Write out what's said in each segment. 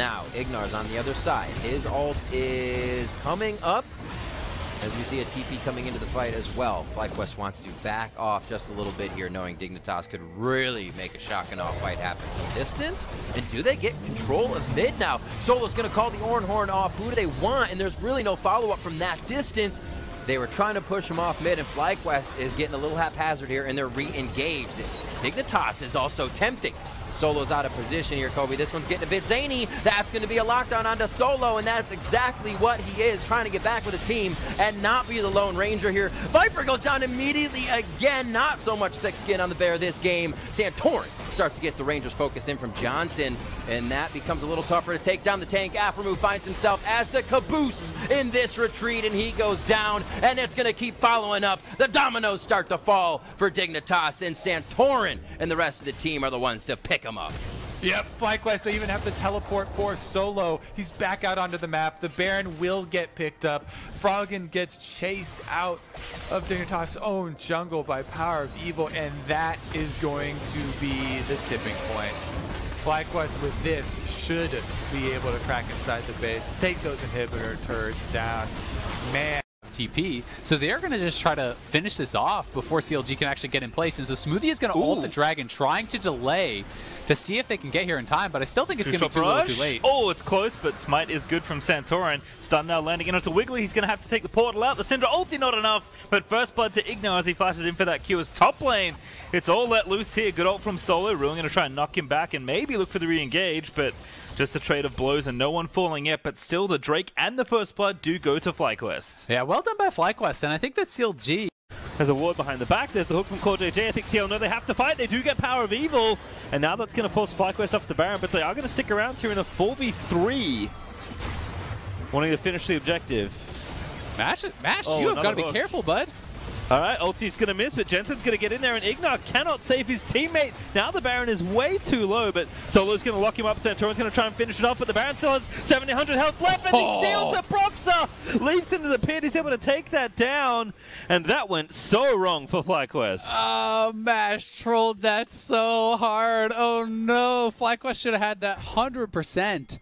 Now, Ignar's on the other side. His ult is coming up. As you see a TP coming into the fight as well. FlyQuest wants to back off just a little bit here, knowing Dignitas could really make a shock and awe fight happen from distance. And do they get control of mid now? Solo's going to call the Ornhorn off. Who do they want? And there's really no follow-up from that distance. They were trying to push him off mid, and FlyQuest is getting a little haphazard here, and they're re-engaged. Dignitas is also tempting. Solo's out of position here, Kobe. This one's getting a bit zany. That's going to be a lockdown onto Solo, and that's exactly what he is, trying to get back with his team and not be the Lone Ranger here. Viper goes down immediately again. Not so much thick skin on the bear this game. Santorin starts to get the Rangers focus in from Johnsun, and that becomes a little tougher to take down the tank. Aphromoo finds himself as the caboose in this retreat, and he goes down, and it's going to keep following up. The dominoes start to fall for Dignitas, and Santorin and the rest of the team are the ones to pick him up. Yep, FlyQuest, they even have the teleport for Solo. He's back out onto the map. The Baron will get picked up. Froggen gets chased out of Dignitas' own jungle by Power of Evil, and that is going to be the tipping point. FlyQuest with this should be able to crack inside the base, take those inhibitor turrets down. Man. TP. So they're going to just try to finish this off before CLG can actually get in place. And so Smoothie is going to ult the Dragon, trying to delay to see if they can get here in time. But I still think it's going to be too little too late. Oh, it's close, but Smite is good from Santorin. Stun now landing in onto Wiggly. He's going to have to take the portal out. The Syndra ulti not enough, but first blood to Ignar as he flashes in for that Q as top lane. It's all let loose here. Good ult from Solo. Ruin going to try and knock him back and maybe look for the re-engage, but just a trade of blows and no one falling yet, but still the Drake and the First Blood do go to FlyQuest. Yeah, well done by FlyQuest, and I think that CLG there's a ward behind the back. There's the hook from CoreJJ. I think TL know they have to fight. They do get Power of Evil. And now that's going to force FlyQuest off the Baron, but they are going to stick around here in a 4v3. Wanting to finish the objective. Mash it. Mash, oh, you have got to be careful, bud. All right, Ulti's going to miss, but Jensen's going to get in there, and Ignar cannot save his teammate. Now the Baron is way too low, but Solo's going to lock him up. Santorin's going to try and finish it off, but the Baron still has 700 health left, and oh. he steals the Proxa! Leaps into the pit, he's able to take that down, and that went so wrong for FlyQuest. Oh, Mash trolled that so hard. Oh no, FlyQuest should have had that 100%.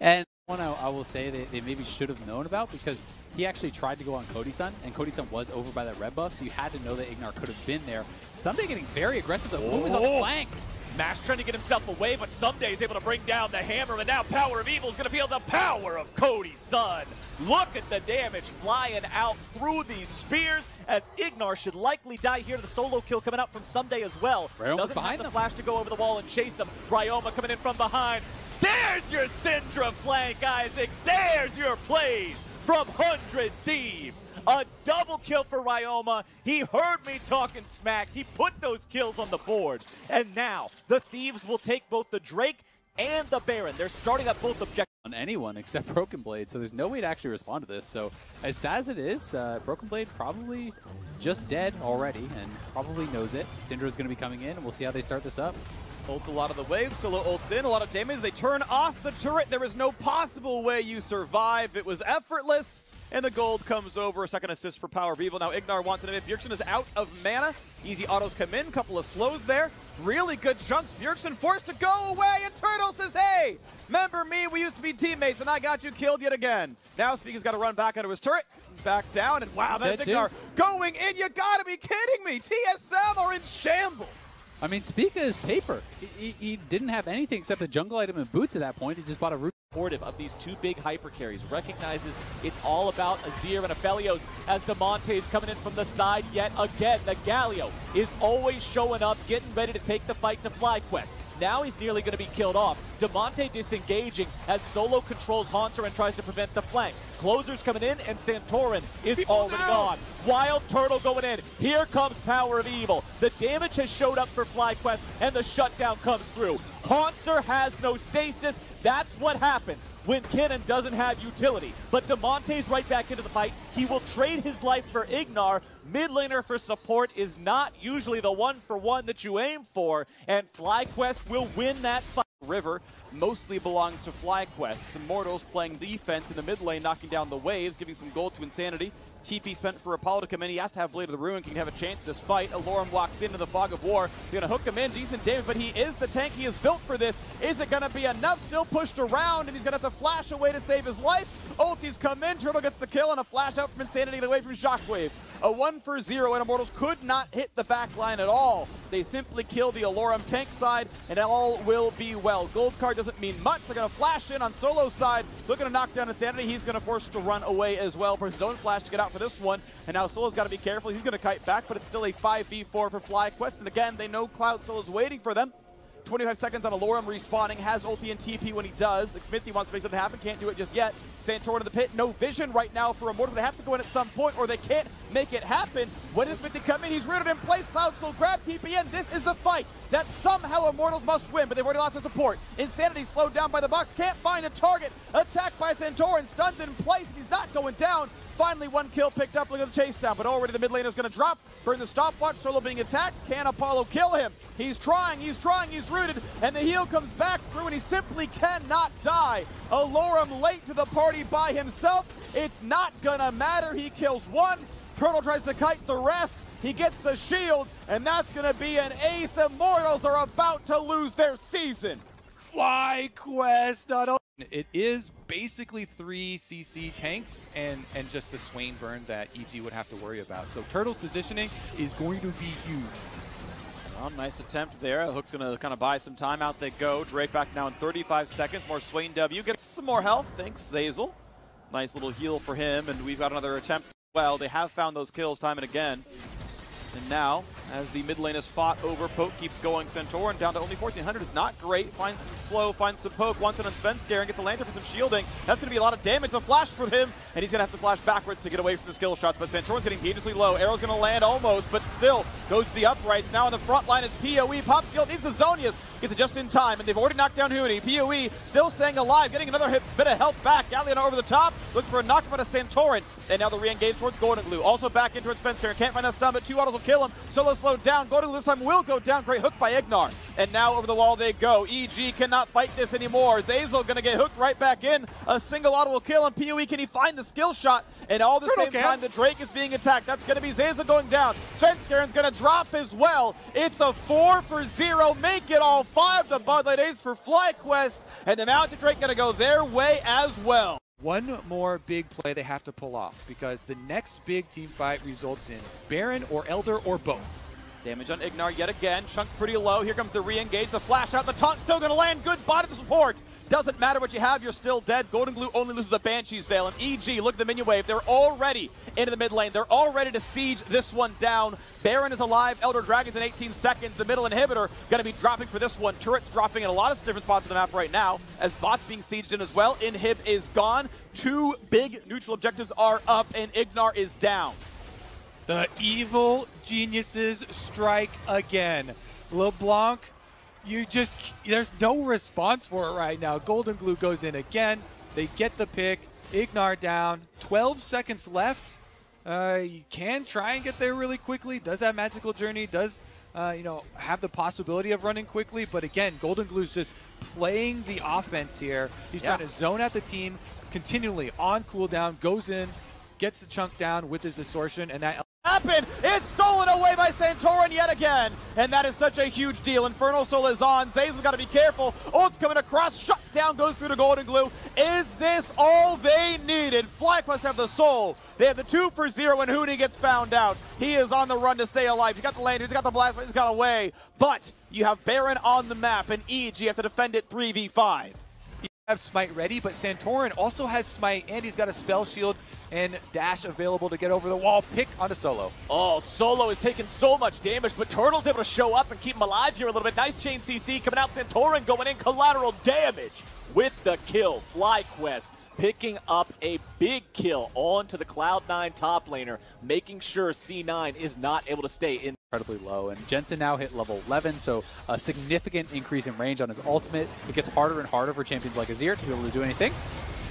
And one I, I will say they, they maybe should have known about because he actually tried to go on Cody Sun, and Cody Sun was over by that red buff, so you had to know that Ignar could have been there. Ssumday getting very aggressive. The move is on the oh! flank. Mash trying to get himself away, but Ssumday is able to bring down the hammer, and now Power of Evil is going to feel the power of Cody Sun. Look at the damage flying out through these spears, as Ignar should likely die here. The solo kill coming out from Ssumday as well. Ryoma's Doesn't behind have the them. flash to go over the wall and chase him. Ryoma coming in from behind. There's your Syndra flank, Isaac. There's your plays from 100 Thieves. A double kill for Ryoma. He heard me talking smack. He put those kills on the board. And now the Thieves will take both the Drake and the Baron. They're starting up both objectives. On anyone except Broken Blade, so there's no way to actually respond to this. So as sad as it is, uh, Broken Blade probably just dead already and probably knows it. Syndra is going to be coming in, and we'll see how they start this up. Ults a lot of the waves, Solo ults in, a lot of damage. They turn off the turret. There is no possible way you survive. It was effortless, and the gold comes over. A second assist for Power of Evil. Now Ignar wants it. If Bjergsen is out of mana, easy autos come in. Couple of slows there. Really good chunks. Bjergsen forced to go away, and Turtle says, hey, remember me? We used to be teammates, and I got you killed yet again. Now Spica's got to run back out of his turret, back down, and wow, that's Ignar going in. You got to be kidding me. TSM are in shambles. I mean, Spica is paper. He, he, didn't have anything except the jungle item and boots at that point. He just bought a root. Supportive of these two big hyper carries, recognizes it's all about Azir and Aphelios as Damonte is coming in from the side yet again. The Galio is always showing up, getting ready to take the fight to FlyQuest. Now he's nearly going to be killed off. Damonte disengaging as Solo controls Hauntzer and tries to prevent the flank. Closer's coming in, and Santorin is People already down. gone. Wild Turtle going in. Here comes Power of Evil. The damage has showed up for FlyQuest, and the shutdown comes through. Hauntzer has no stasis. That's what happens when Kennen doesn't have utility. But Damonte's right back into the fight. He will trade his life for Ignar. Mid laner for support is not usually the one for one that you aim for, and FlyQuest will win that fight. River mostly belongs to FlyQuest. It's Immortals playing defense in the mid lane, knocking down the waves, giving some gold to Insanity. TP spent for Apollo to come in. He has to have Blade of the Ruin. Can have a chance this fight. Allorim walks into the Fog of War. They're going to hook him in. Decent damage, but he is the tank. He is built for this. Is it going to be enough? Still pushed around, and he's going to have to flash away to save his life. Ulti's come in. Turtle gets the kill, and a flash out from Insanity away from Shockwave. A 1 for 0, and Immortals could not hit the back line at all. They simply kill the Allorim tank side, and all will be well. Gold card doesn't mean much. They're going to flash in on Solo's side. Looking to knock down Insanity. He's going to force to run away as well for his own flash to get out for this one. And now Solo's got to be careful. He's going to kite back, but it's still a 5v4 for FlyQuest. And again, they know Cloud Solo's waiting for them. 25 seconds on Allorim respawning, has ulti and TP when he does. Xmithie wants to make something happen, can't do it just yet. Santorin in the pit, no vision right now for Immortal. They have to go in at some point or they can't make it happen. When does Xmithie come in? He's rooted in place. Cloud still grab TP in. This is the fight that somehow Immortals must win, but they've already lost their support. Insanity slowed down by the box, can't find a target. Attacked by Santorin, stunned in place, and he's not going down. Finally, one kill picked up. Look at the chase down, but already the mid lane is going to drop. Burn the stopwatch. Solo being attacked. Can Apollo kill him? He's trying. He's trying. He's rooted, and the heal comes back through, and he simply cannot die. Allorim late to the party by himself. It's not gonna matter. He kills one. Turtle tries to kite the rest. He gets a shield, and that's gonna be an ace. Immortals are about to lose their season. FlyQuest not only it is basically three CC tanks and and just the Swain burn that EG would have to worry about. So Turtle's positioning is going to be huge. Well, nice attempt there. Hook's going to kind of buy some time. Out they go. Drake back now in 35 seconds. More Swain W. Gets some more health. Thanks, Zeyzal. Nice little heal for him. And we've got another attempt. Well, they have found those kills time and again. And now, as the mid lane is fought over, Poke keeps going. Santorin down to only 1400 is not great. Finds some slow, finds some Poke, wants it on Svenskeren and gets a lantern for some shielding. That's going to be a lot of damage. The flash for him, and he's going to have to flash backwards to get away from the skill shots. But Santorin's getting dangerously low. Arrow's going to land almost, but still goes to the uprights. Now on the front line is PoE. Pops field needs the Zhonya's. Gets it just in time, and they've already knocked down Huni. PoE still staying alive, getting another hit, bit of health back. Galleon over the top, looking for a knockdown of Santorin. And now the re-engage towards Golden Glue. Also back in towards Svenskeren. Can't find that stun, but two autos will kill him. Solo slowed down. Golden Glue this time will go down. Great hook by Ignar. And now over the wall they go. EG cannot fight this anymore. Zeyzal gonna get hooked right back in. A single auto will kill him. PoE, can he find the skill shot? And all the same time, the Drake is being attacked. That's gonna be Zeyzal going down. Svenskeren's gonna drop as well. It's a four for zero. Make it all five. The Bud Light Ace for FlyQuest. And the Mountain Drake gonna go their way as well. One more big play they have to pull off because the next big team fight results in Baron or Elder or both. Damage on Ignar yet again. Chunk pretty low. Here comes the re-engage. The flash out. The taunt still going to land. Good body to support. Doesn't matter what you have. You're still dead. Golden Glue only loses the Banshee's Veil. And EG, look at the minion wave. They're already into the mid lane. They're all ready to siege this one down. Baron is alive. Elder Dragons in 18 seconds. The middle inhibitor going to be dropping for this one. Turrets dropping in a lot of different spots of the map right now as bots being sieged in as well. Inhib is gone. Two big neutral objectives are up and Ignar is down. The evil geniuses strike again. LeBlanc, you just, there's no response for it right now. Golden Glue goes in again. They get the pick. Ignar down. 12 seconds left. Uh, you can try and get there really quickly. Does that magical journey, does, uh, you know, have the possibility of running quickly. But again, Golden Glue's just playing the offense here. He's Yeah. trying to zone out the team continually on cooldown, goes in, gets the chunk down with his distortion, and that happen. It's stolen away by Santorin yet again. And that is such a huge deal. Infernal Soul is on. Zeyzal's got to be careful. Ult's coming across. Shut down. Goes through to Golden Glue. Is this all they needed? FlyQuest have the soul. They have the two for zero when Huni gets found out. He is on the run to stay alive. He's got the lantern. He's got the blast. He's got away. But you have Baron on the map. And EG have to defend it 3v5. Have Smite ready, but Santorin also has Smite, and he's got a Spell Shield and Dash available to get over the wall. Pick onto Solo. Oh, Solo is taking so much damage, but Turtle's able to show up and keep him alive here a little bit. Nice chain CC coming out. Santorin going in collateral damage with the kill. FlyQuest picking up a big kill onto the Cloud9 top laner, making sure C9 is not able to stay in. incredibly low. And Jensen now hit level 11, so a significant increase in range on his ultimate. It gets harder and harder for champions like Azir to be able to do anything.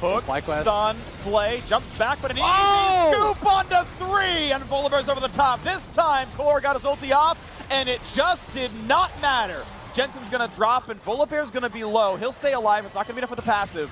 Hook, stun, flay, jumps back, but an easy Oh! scoop onto three, and Volibear's over the top. This time, Core got his ulti off, and it just did not matter. Jensen's gonna drop, and Volibear's gonna be low. He'll stay alive. It's not gonna be enough for the passive.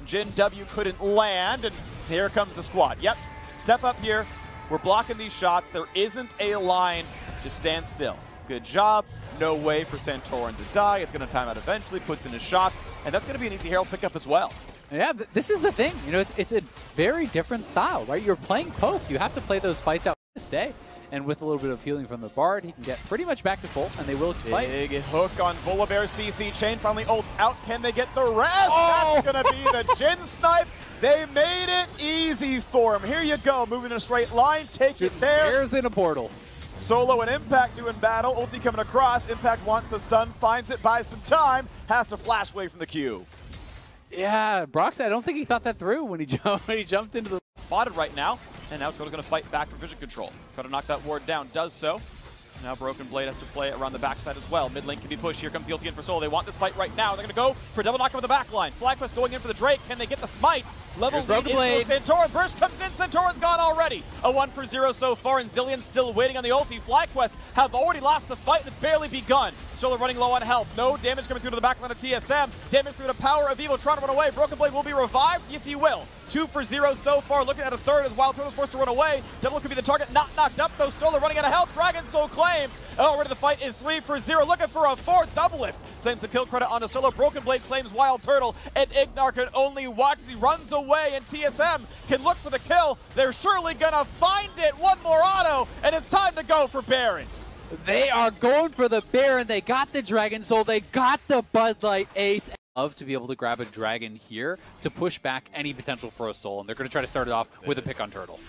And Jhin W couldn't land, and here comes the squad. Yep, Step up here. We're blocking these shots. There isn't a line. Just stand still. Good job. No way for Santorin to die. It's going to time out eventually, puts in his shots, and that's going to be an easy Herald pickup as well. Yeah, this is the thing. You know, it's it's a very different style, right? You're playing poke. You have to play those fights out to stay. And with a little bit of healing from the Bard, he can get pretty much back to full, and they will fight. Big hook on Volibear CC. Chain finally ults out. Can they get the rest? Oh! That's going to be the Jhin snipe. They made it easy for him. Here you go. Moving in a straight line. Take it there. There's in a portal. Solo and Impact doing battle. Ulti coming across. Impact wants the stun. Finds it, buys some time. Has to flash away from the queue. Yeah, Brox, I don't think he thought that through when he jumped, when he jumped into the Spotted right now. And now Turtle's going to fight back for vision control. Try to knock that ward down. Does so. Now Broken Blade has to play around the backside as well. Mid lane can be pushed. Here comes the ulti in for Solo. They want this fight right now. They're going to go for double knock on the back line. FlyQuest going in for the Drake. Can they get the smite? Level lead into Santorin. Burst comes in. Santorin's gone already. A one for zero so far, and Zillion still waiting on the ulti. FlyQuest have already lost the fight, and it's barely begun. Solo running low on health. No damage coming through to the back line of TSM. Damage through the power of Evil trying to run away. Broken Blade will be revived. Yes, he will. Two for zero so far. Looking at a third as Wild Turtle's forced to run away. Devil could be the target. Not knocked up though. Solo running out of health. Dragon Soul claim. Oh, already the fight is three for zero. Looking for a fourth Doublelift. Claims the kill credit onto Solo. Broken Blade claims Wild Turtle. And Ignar can only watch as he runs away. And TSM can look for the kill. They're surely gonna find it. One more auto. And it's time to go for Baron. They are going for the Baron. They got the Dragon Soul. They got the Bud Light Ace. To be able to grab a Dragon here to push back any potential for a Soul. And they're going to try to start it off with a pick on Turtle.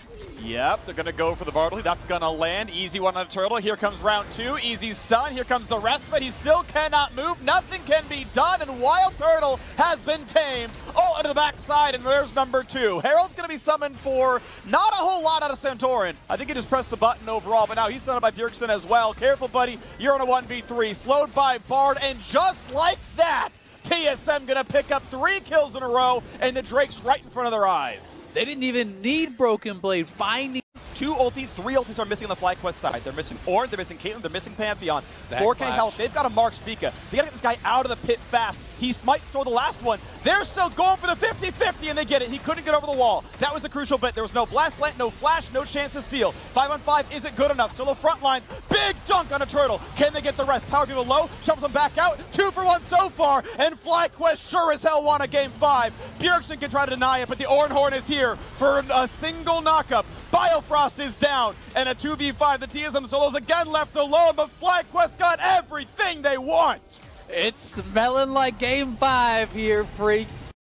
Yep, they're gonna go for the Bartley. That's gonna land. Easy one on turtle. Here comes round two. Easy stun. Here comes the rest of it. He still cannot move. Nothing can be done. And Wild Turtle has been tamed. Oh, into the backside, and there's number two. Herald's gonna be summoned for not a whole lot out of Santorin. I think he just pressed the button overall, but now he's summoned by Bjergsen as well. Careful, buddy. You're on a 1v3. Slowed by Bard, and just like that, TSM gonna pick up three kills in a row, and the Drake's right in front of their eyes. They didn't even need Broken Blade. Finding Two ultis, three ultis are missing on the FlyQuest side. They're missing Ornn, they're missing Caitlyn, they're missing Pantheon. That 4K flash. health, they've got a Mark Spica. They gotta get this guy out of the pit fast. He smites store the last one. They're still going for the 50-50 and they get it. He couldn't get over the wall. That was the crucial bit. There was no blast plant, no flash, no chance to steal. 5 on 5 isn't good enough. Solo front lines, big dunk on a turtle. Can they get the rest? Power people low, shovels them back out. Two for one so far, and FlyQuest sure as hell won a game five. Bjergsen can try to deny it, but the Ornhorn is here for a single knockup. Biofrost is down, and a 2v5. The TSM solos again left alone, but FlyQuest got everything they want. It's smelling like game five here, freak.